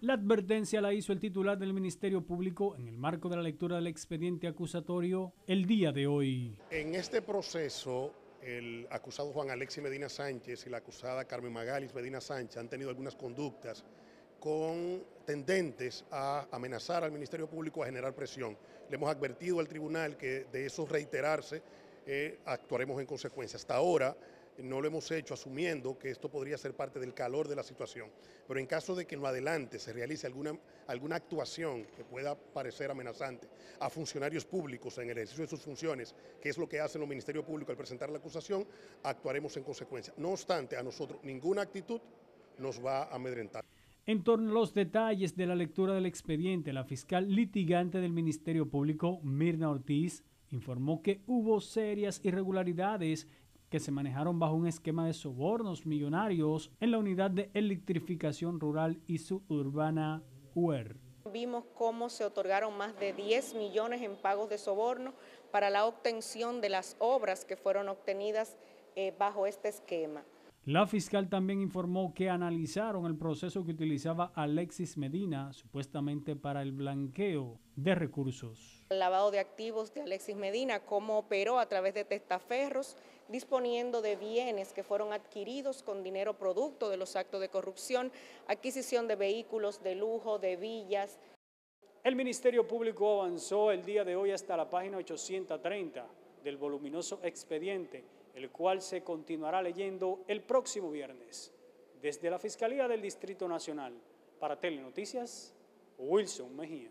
La advertencia la hizo el titular del Ministerio Público en el marco de la lectura del expediente acusatorio el día de hoy. En este proceso, el acusado Juan Alexis Medina Sánchez y la acusada Carmen Magalis Medina Sánchez han tenido algunas conductas con tendentes a amenazar al Ministerio Público a generar presión. Le hemos advertido al tribunal que de eso reiterarse eh, actuaremos en consecuencia. Hasta ahora no lo hemos hecho asumiendo que esto podría ser parte del calor de la situación. Pero en caso de que en lo adelante se realice alguna, alguna actuación que pueda parecer amenazante a funcionarios públicos en el ejercicio de sus funciones, que es lo que hacen los ministerios públicos al presentar la acusación, actuaremos en consecuencia. No obstante, a nosotros ninguna actitud nos va a amedrentar. En torno a los detalles de la lectura del expediente, la fiscal litigante del Ministerio Público, Mirna Ortiz, informó que hubo serias irregularidades que se manejaron bajo un esquema de sobornos millonarios en la unidad de electrificación rural y suburbana UER. Vimos cómo se otorgaron más de 10 millones en pagos de soborno para la obtención de las obras que fueron obtenidas eh, bajo este esquema. La fiscal también informó que analizaron el proceso que utilizaba Alexis Medina, supuestamente para el blanqueo de recursos. El lavado de activos de Alexis Medina, cómo operó a través de testaferros, disponiendo de bienes que fueron adquiridos con dinero producto de los actos de corrupción, adquisición de vehículos de lujo, de villas. El Ministerio Público avanzó el día de hoy hasta la página 830 del voluminoso expediente el cual se continuará leyendo el próximo viernes. Desde la Fiscalía del Distrito Nacional, para Telenoticias, Wilson Mejía.